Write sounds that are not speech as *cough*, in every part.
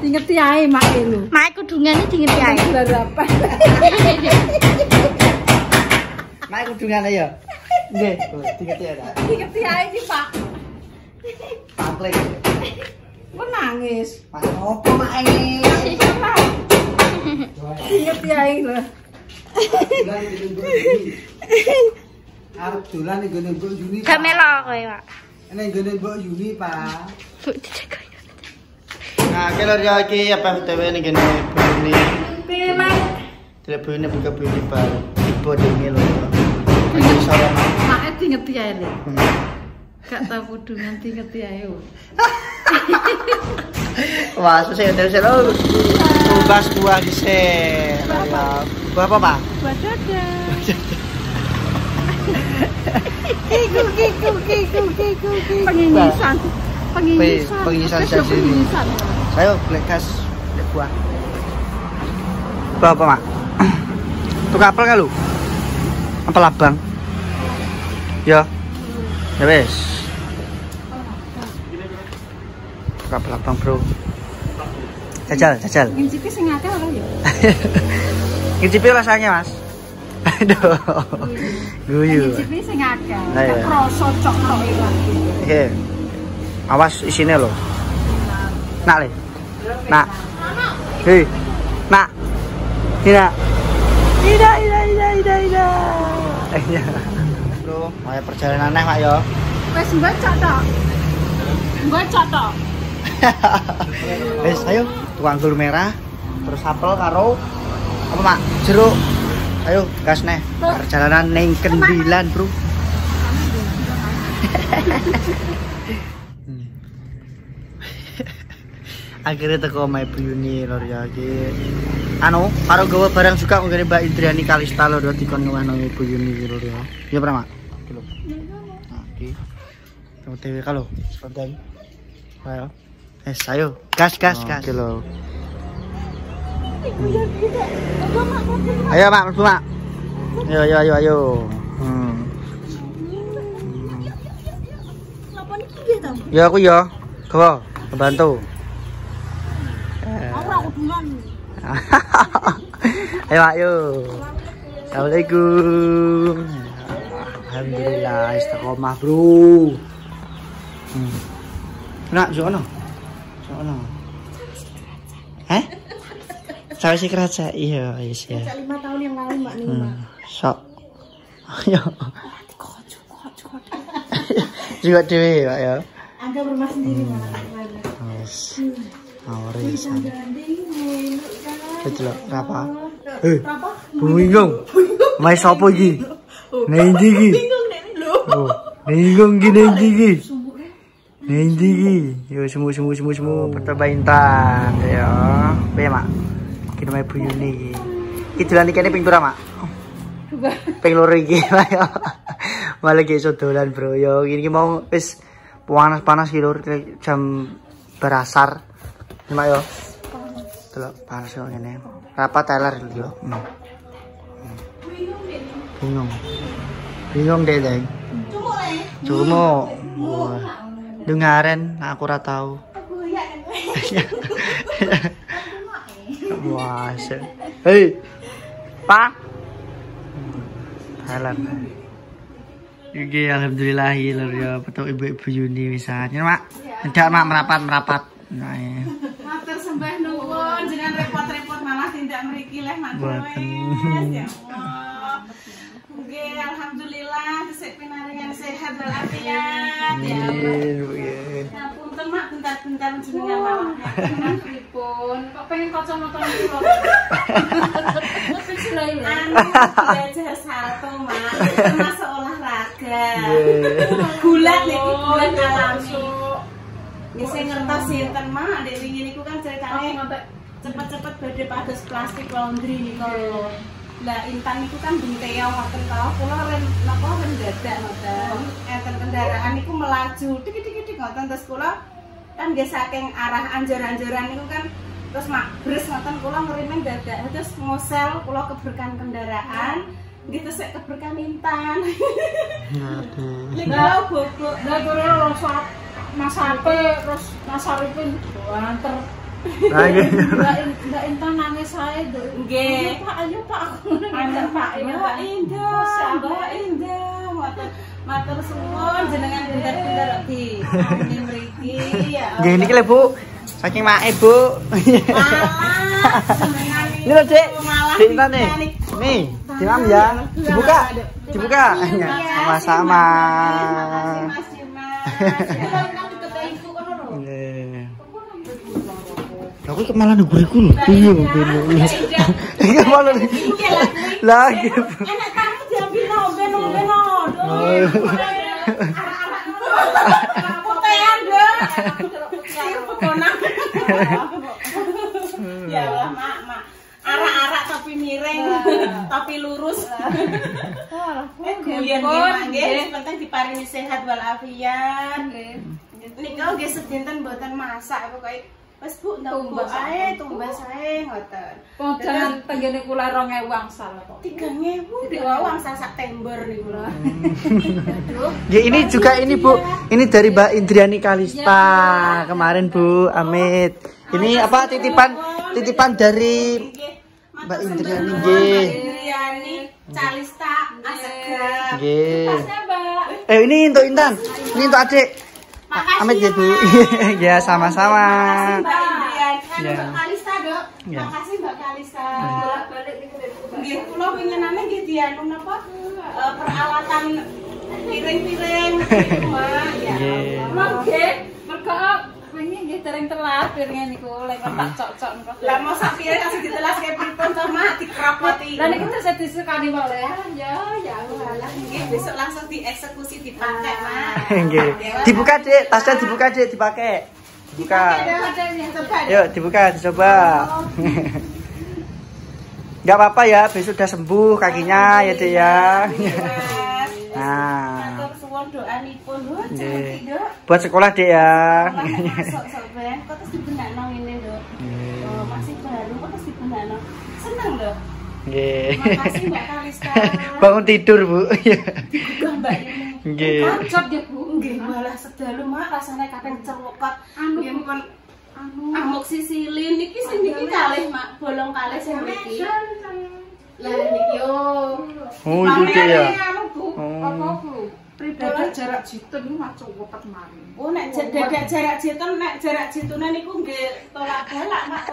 Dingeti ae Mak e lho. Mak kudungane dingeti ae. Berapa? *laughs* Mak kudungane ya. Nggih, dingeti ya. Kak. Dingeti ae iki Pak. Pamplek. Kok nangis? Mas opo mak ini? Dingeti ae lho. Arep dolan ning gone Mbok Yuni. Gak melo kowe, Pak. Ning gone Mbok Yuni, Pak. Bu dijaga. Nah, kalau ya iki apa BTW ning kene bune. Pilek. Tidak bune buka bune baru. Tipe dene lho. Iki sore mak. Mak e dingeti ae lho. Hmm. Gak tau kudungan dingeti ae. lho. *laughs* Wah, susah dari selo. Ubas buah di sen. Ya, buah apa, Pak? Badada. Kiku *laughs* kiku kiku kiku kiku. Pengingisan. Pengingisan. Pe- pengingisan pengingisan. Saya beli gas beli buah. Buah apa, Mak? Tukang apel kan lu? Apel abang. Ya. Ya wes. Tukang apel abang, Bro. Jajal, jajal. Ngincipi sing akeh ora ya? *laughs* Ngicipi rasanya, Mas. Aduh. Guyu. Ngincipi sing akeh. Lah, iya. Kroso cok. Oke. Awas isinya loh. Nak le. Nak. Hei. Nak. Tidak. Tidak, tidak, tidak, tidak, tidak. Bro, mau perjalanan aneh, Mak yo. Wes mbacok tok. Mbacok tok. *laughs* Wes, ayo tukang anggur merah, terus apel karo apa, Mak? Jeruk. Ayo, gas neh. Perjalanan ning Kendilan, Bro. *laughs* akhirnya teko sama Ibu Yuni lor ya iki anu karo gawa barang juga ngene Mbak Indriani Kalista lor ya dikon ngono Ibu Yuni lor ya ya pernah Mak? Lho. nah iki. Kamu TW kalau spontan ayo. Eh ayo. Gas gas gas. iki lho. Ayo Mak mlebu Mak ayo ayo ayo ayo. Hmm. Ya aku ya, gawa, bantu. *laughs* Ayo yuk. Assalamualaikum. Alhamdulillah istiqomah bro. Hmm. Nak sono. Sono. Hah? Sampai si keraja. Iya, iya sih. Ya. Lima tahun yang lalu Mbak Nima. Hmm. Sok. Ayo. *laughs* Juga dewe Pak ya. Anda berumah sendiri Hmm. malah. Wes. Itu lho, apa? Eh, bingung. Mai sapa iki? Nang ndi iki? Oh, bingung iki nang ndi iki? Nang ndi iki? Yo semu semu semu semu Pertama intan ya. Piye, Mak? Kita mai Bu Yuni iki. Iki dolan iki ping pira, Mak? Ping loro iki, *laughs* Mak, ya. Malah ki iso dolan, Bro. Yo ini mau wis panas-panas iki lur jam berasar. Ini, Mak, yo. Delok panas kok ngene. Rapat teler yo. Hmm. Hmm. Bingung. Bingung deh, Deng. Cuma. Dengaren aku ora tahu. Wah, Hei. Pak. Teler. Iki alhamdulillah ya lur ya petuk ibu-ibu Yuni misalnya Mak. Tidak Mak merapat merapat. Nah, ya. Mriki leh matur ya Allah. Nggih alhamdulillah sik pinaringan sehat walafiat ya Allah. Bu, ya. Ya punten mak bentar-bentar jenengan malah. Tenang pripun? Kok pengen kacamata niku lho. Anu belajar salto mak, termasuk olahraga. Gulat niki gulat alami. Nggih sing ngertos sinten Mak, Dek wingi niku kan ceritane cepet-cepet badhe pados plastik laundry niku lho. Lah Intan niku kan binteo ngoten to, kula ren napa ren dadak ngoten. Enten kendaraan niku melaju tik-tik-tik ngoten terus kula kan nggih saking arah anjor-anjoran niku kan terus mak bres ngoten kula ngerimen dadak terus ngosel kula keberkan kendaraan gitu saya keberkan Intan. Aduh. Niku bobok Nah, terus rasa masape terus masaripin banter. Lagi. Mbak In- Mbak Intan nangis saya. Nggih. Pak, ayo Pak aku Pak ya. Indah, Mbak Indah, matur suwun jenengan bener-bener di ini mriki ya. Nggih niki lho, Bu. Saking mae, Bu. Ini lho, Dek. Dek Intan nih. Nih, diam ya. Dibuka. Dibuka. Ya, Sama-sama. Mas Dimas. *laughs* Aku kok malah nunggu iku lho. Iya, iya. Iki malah lagi. Enak kamu diambil no, ben no, ben no. Putean deh. Pekonang. Ya Allah, mak, mak. Arak-arak tapi miring, tapi lurus. Eh, guyon nggih, penting diparingi sehat walafiat. Nika nggih sedinten mboten masak pokoke wis Bu Tumbas ae tumbas ae ngoten. Jangan tenggene kula 2000 angsal kok. tiga ngewu di wawang sasak tember nih gula. Aduh, Ya ini juga ini Bu. Ini dari Mbak Indriani Kalista kemarin Bu Amit. Ini apa titipan titipan dari Mbak Indriani nggih. Indriani, Calista, Asegap. Nggih. Eh ini untuk Intan. Ini untuk Adik. A- Amit ya Bu. *laughs* ya sama-sama. Mbak Indriani, Ya. Mbak Kalista dok. Ya. Makasih Mbak Kalista. Nggih, kula winginane nggih dianu napa? eh, peralatan piring-piring *laughs* gitu, Mak. Ya. Nggih. Emang nggih, mergo wingi nggih dereng telat piringe niku lek tak cocok niku. Lah mosok piring kasih ditelas kayak pripun to, Mak? Dikropoti. Lah niki terus disukani wae. Ya, ya Allah. Nggih, besok langsung dieksekusi dipakai, Mak. *laughs* Nggih. Dibuka Dik, tasnya dibuka Dik, dipakai. Dibuka. Yuk dibuka, dicoba. *laughs* Gak apa-apa ya, besok udah sembuh kakinya ya Dek ya. *laughs* Nah, Doanipun lho, cantik, Dok. buat sekolah Dek ya. Lah *laughs* masuk sok ben, kok terus dibenakno ngene, Dok. Oh, masih baru kok terus dibenakno. Seneng, Dok. Nggih. Makasih Mbak Kalista. *laughs* Bangun tidur, Bu. *laughs* Digugah Mbak ini. Nggih. Kancot ya, Bu. Nggih, malah sedalu mak rasane kadang celokot. Anu, Anu. amoksisilin niki sing niki kalih mak, bolong kalih sing niki. Lah niki oh. Oh, itu Dek ya. Anu, Bu. Apa, Oh. Bu? Pribadi jarak jitu niku macam wepet mari. Oh, nek dadak jarak jitun, nek jarak jitune niku nggih tolak balak mak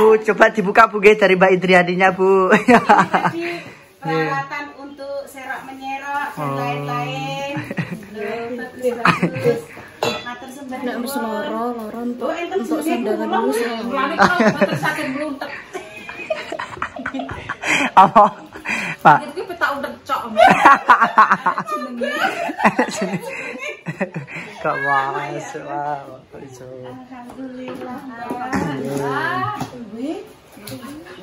Bu, coba dibuka Bu nggih dari Mbak Indrianinya, Bu. Jadi *laughs* peralatan untuk serok menyerok dan Oh. lain-lain. Nek wis loro, loro untuk untuk sandangan dulu. Mulane kalau betul sakit bluntek. Apa? Pak. Iki petak udah cok. *laughs* Kok masuk. Alhamdulillah.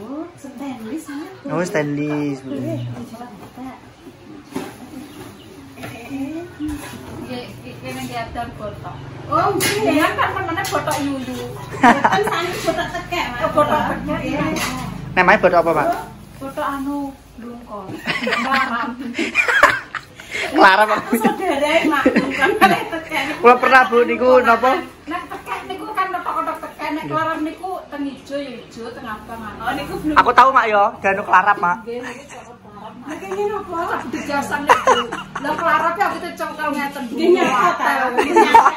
Oh, stainless. Oh, stainless. Kene diadar botok. Oh, nggih. Ya kan menene botok yuyu. Kan sani botak tekek. Botok tekek. Namanya bodoh apa, Pak? Botok anu blungkol. *laughs* Maram. Clara, Pak. Saudara, Mak. *laughs* Kula pernah Bu niku napa? Nek tekek niku kan botok-botok tekek nek laram niku teng ijo ya ijo teng abang. Oh, niku belum. Aku tahu, Mak yo, danu kelarap, Mak. Nggih niku cocok laram. Lah kelarap ya aku cocok ngeten. Nggih nyata ta. Nggih nyata.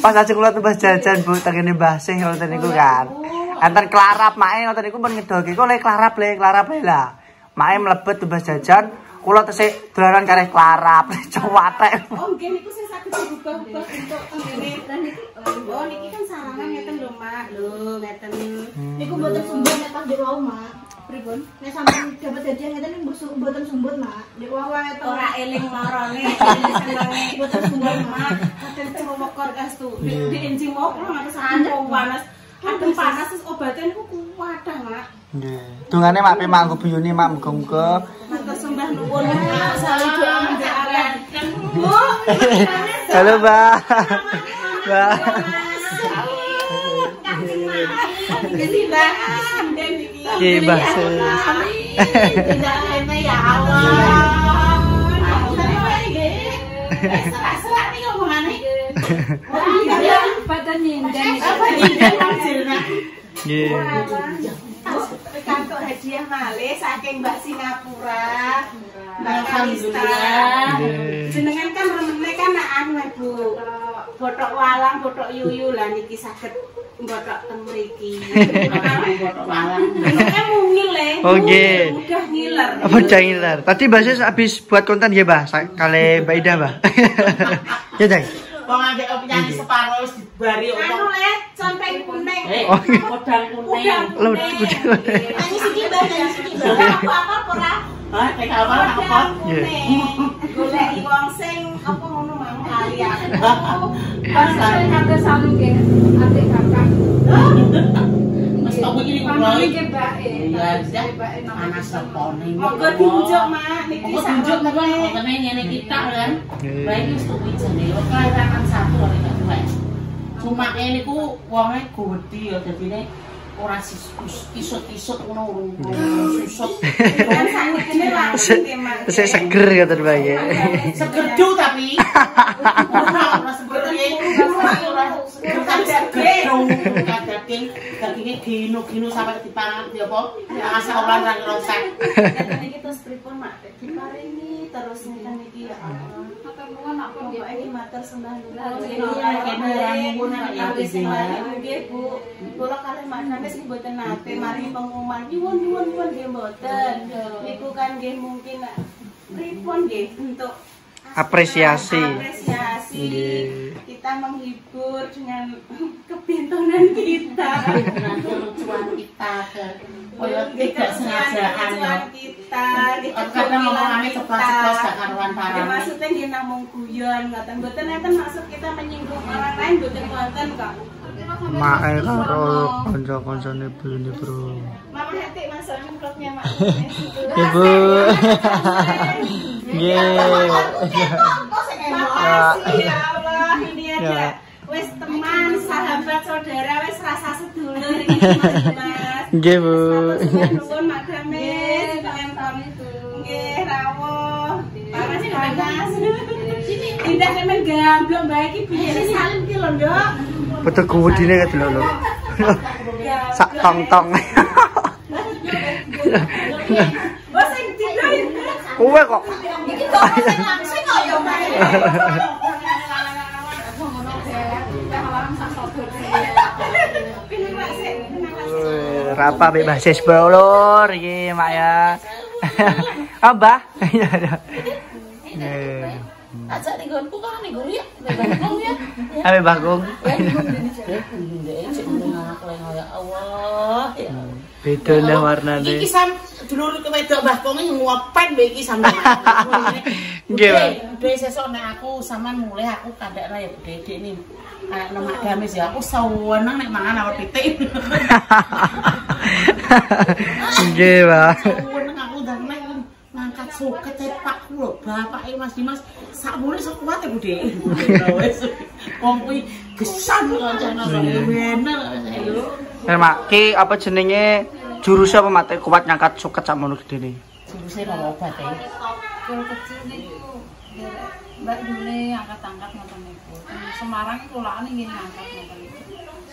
Pas aja kula tumbas jajan Bu, tengene Mbah Sih ngoten niku kan. Enten kelarap mae ngoten niku men ngedoke kok le kelarap le, kelarap le lah. Mae mlebet tumbas jajan, kula tesik dolanan kareh kelarap, *laughs* cuwatek. Oh, nggih niku sing saged diubah-ubah untuk ngene. Dan niki oh niki kan sarangan ngeten lho, Mak. Lho, ngeten. Niku mboten sumber netas di wau, Mak. Pripun? Nek sampean dapat hadiah ngeten mbok mboten sumbut, Mak. Nek wae to. ora eling lorone Mboten sumbut, mak kadang cewekor kas tuh di di enjing mau kurang ada sampo panas adem panas terus obatnya niku kuat dah mak. Nggih. Dungane mak pe mak buyune mak muga-muga. Matur sembah nuwun. Doa Bu Halo, Mbak. Mbak. Jadi Mbak. Dan iki Nggih, Mbak. Sus. tidak ya Allah *laughs* nih Badan nyinden. Apa ini hasilnya Nggih. Kantuk hadiah malih saking Mbak Singapura. Mbak Kalista. Nggih. Jenengan kan remene kan nak anu Bu. Botok walang, botok yuyu lah niki saged botok teng mriki. Botok walang. Mungil le. Oh, nggih. Mudah ngiler. Apa ngiler? Tadi Mbak Sis habis buat konten ya, Mbak? Kale Mbak Ida, Mbak. *laughs* Ya, Dai. Wong ada penyanyi separuh dibari Anu le, conteng kuning. Eh, Oh, iya. kodang kuning. Udang kuning. udang. Nyanyi siki, Mbak, nyanyi siki, Mbak. Udang apa-apa ora? Hah, nek apa apa? Udang Iya. kuning. Goleki wong sing apa ngono mau kali *laughs* aku. Pas kata sanu nggih, adik kakak. Mas tau iki ngono. ke bae. Iya. Bae Anak sepone. Monggo tunjuk mak niki sak menit. ngene ngene kita kan. Lah iki wis. Wong kelahiran satu ora tak ini ku wonge gede ya dadine ora isut-isut ngono urung susut. Kan nggih mak. Saya seger ya Mbak ya. Segerdu tapi ora ora seger ya. Ora seger. Daging dagingnya gino-gino sampai dipangan di apa? Asa orang ra ngerasa. Ngeten iki terus pripun mak diparingi terus ngeten iki ya. Matur matur sembah nuwun. Iya, kene ora nuwun, ya, izinnya. Nggih Bu. Kula kalih makane sing mboten nate mari pengumuman nyuwun nyuwun nyuwun nggih mboten. Niku kan nggih mungkin nak pripun nggih untuk Apresiasi. kita menghibur dengan *laughs* kepintaran kita Kelucuan kita kaya tidak sengajaan ya. Kita Kadang ngomongannya kita. ceplas-ceplos gak karuan Ya, parane. maksudnya dia namung guyon ngoten mboten enten maksud kita menyinggung orang lain mboten wonten kok Mak e karo kanca-kancane buyune, Bro. Mama hati masuk nyemprotnya mak *laughs* Ibu. Nggih. Makasih ya Allah ini ada Ya. wes teman sahabat saudara wes rasa sedulur ini Mas *laughs* Nggih, Bu. *laughs* Nuwun Mak Damis dengan kami Nggih rawuh. Panas panas. Indah kemen gamblok bae iki biyen salim ki lho, Nduk. Betul gudine kat lho. Sak tong-tong. *laughs* Oh sing didoi. Kowe kok. Iki kok sing langsung kok ya, Mak. *laughs* Rapa bebas bolor iki mak ya. Ah. Iya, iya. Nggih. Ajak ning nggonku kan ning nggon ya. Nggon *laughs* ya. Ame Bagong. *laughs* Ya Allah. Ya. Beda warnane. Iki sam dulur ke wedok Mbah Kong iki ngopen mbek iki sampe. *laughs* Nggih, Mbak. Dhewe sesuk nek aku sampean mulai aku kandakno ya Dede ini. Kayak nemak gamis ya aku seneng nek mangan awet pitik. *laughs* Nggih, Pak. Seneng aku dan nek ngangkat suket Pak ku lho, bapake Mas Dimas sak mulai sok kuat ya Bude. Wes. *laughs* Wong kuwi gesan kancane bener yo. Eh, Mak, ki apa jenenge jurusnya apa mate kuat nyangkat suket sak mono gedene. Juruse ora obat e. Kalau kecil niku Mbak Yune angkat-angkat ngoten niku. Semarang kulaan nggih ngangkat ngoten niku.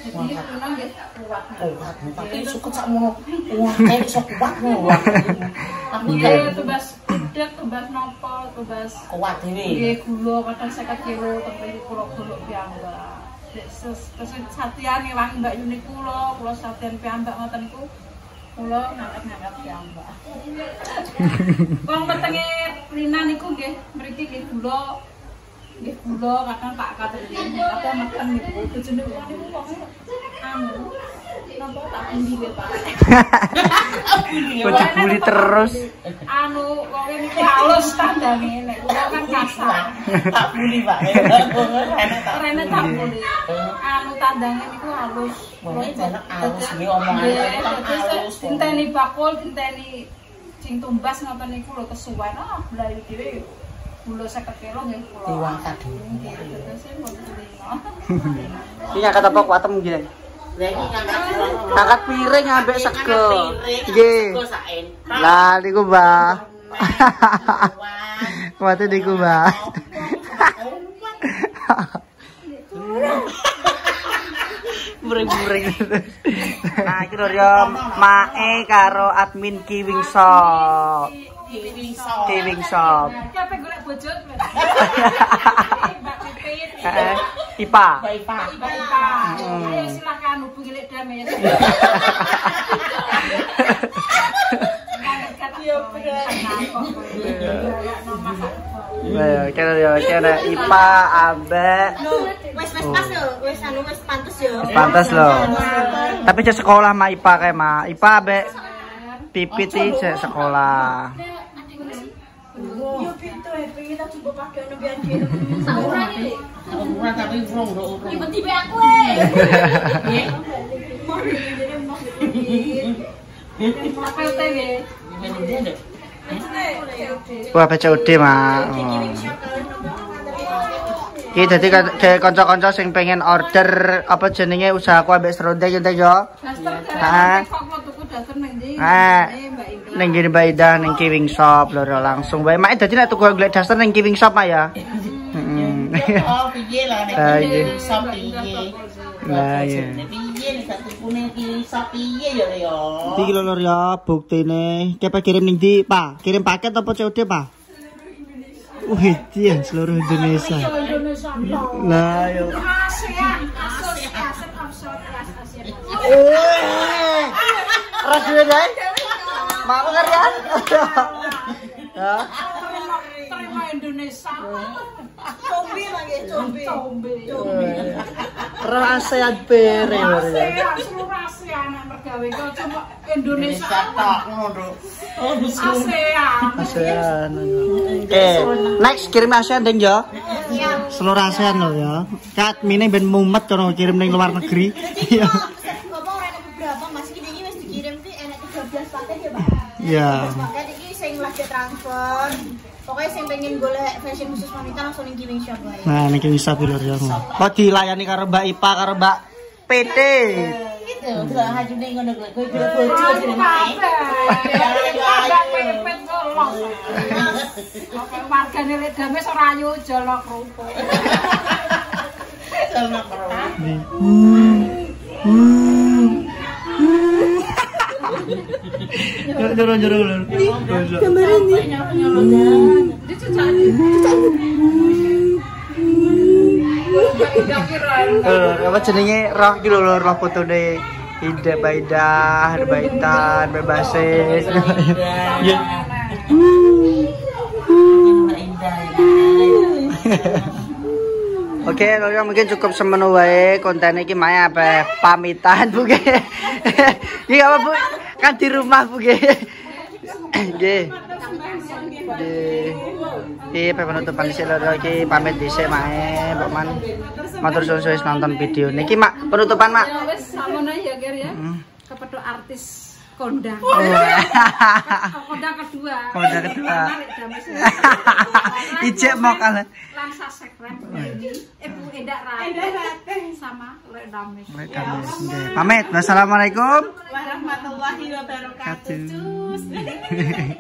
Jadi kula nggih kuat. Kuat, tapi suket sak mono. Wah, kayak *laughs* sok kuat ngono. Nggih kayak tebas gedek, tebas nopo, tebas kuat dhewe. nggih gula kadang 50 kilo tapi kula golok piyambak. Terus satian ngewangi Mbak Yuni kula, kula satian piyambak ngoten niku. kula ngangkat-ngangkat ya Mbak. Wong petenge Rina niku nggih mriki nggih kula nggih kula kadang Pak Katrin kadang makan niku bojone niku wong anu nopo tak ya Pak. Kok dibully terus? Anu wong iki halus tandange nek kula kan kasar. Tak buli Pak. Tak Rene tak bundi. Anu tandange niku halus. Wong halus iki omongane kan halus. Dinteni bakul, dinteni sing tumbas ngoten niku lho kesuwen. Ah, blayu dhewe. Kula 50 kilo nggih kula. Iki ngangkat apa kuatem gini? Iki ngangkat Ngangkat piring ambek sego. Nggih. Lah niku, Mbah. Kuate niku, Mbah. Muring-muring. *laughs* Nah, iki lho ya Mae karo admin Kiwing Shop. Kiwing Shop. Kape golek. Mbak Ipa. Baik Pak. Mbak Ipa. Ayo silakan hubungi Lek Damai. *laughs* Iya bener. Ayo, kene ya, kene Ipa ambek Wes wes pas yo, wes anu wes pantes yo. pantas loh. Tapi cek sekolah ma Ipa kayak ma Ipa ambek Pipit cek sekolah. Kita coba pakai anu biar dia. Ora tapi urung urung. Tiba-tiba aku eh. Mau jadi mau? Wah, BCOD ma. Oh. Iki dadi kanca-kanca sing pengen order apa jenenge usahaku ambek seronde yo teh Eh. Ning gini Mbak Ida ning Kiwing Shop lho langsung bae. Mak dadi nek tuku golek daster ning Kiwing Shop ma ya. Heeh. Oh, piye lah *laughs* nek iki iya. iso piye. Lah iya. Ya ya. Iki lho lho ya buktine. Kepa kirim ning ndi, Pak? Kirim paket apa COD, Pak? Wih, dia seluruh Indonesia. Lah yo. ASEAN, Asosiasi Konsorsiasi Asia. Eh. Ras duwe dai. Mak pengertian. Ya. Terima Indonesia. Combi lagi, combi. Combe. Rahasia pere. ASEAN, seluruh ASEAN yang mergawe kok cuma Indonesia. Tok ngono. Oh, ASEAN. ASEAN. Eh, next kirim ASEAN deng yo. Seluruh ASEAN lo ya. Kat mine ben mumet kono kirim ning luar negeri. Iya. Bapak ora enak beberapa masih ini wis dikirim ki enak 13 paket ya. Iya. Paket iki sing lagi transfer. Pokoknya sing pengen golek fashion khusus wanita langsung ning Giving Shop wae. Nah, niki bisa pilih ya. Kok dilayani karo Mbak Ipa karo Mbak PT. Gitu, delok hajune ngono kuwi. Kowe delok bojo jenenge mae. Oke, wargane lek dames ora ayu jolok *laughs* Jorong jorong lho. Eh, apa jenenge? Roh iki lho roh fotone Ida Baida, Baitan, Bebasis. *laughs* Ya. Oke, lho mungkin cukup semono wae konten iki mae apa pamitan Bu Ge. Iki apa Bu? Kan di rumah Bu Ge. Nggih. Nggih. Iki penutupan sih lho iki pamit dhisik mae, Mbok Man. Matur suwun wis nonton video niki Mak, penutupan Mak. Ya wis samono ya Ger ya. Kepethuk artis kondang. Oh. *laughs* Kondang kedua. Kondang kedua. Lek. *laughs* Ijek mau kalah. Lansa sekret ini. Ibu Eda Rate sama Lek Dames. Pamit. Wassalamualaikum. Warahmatullahi wabarakatuh. Wabarakatuh. *laughs*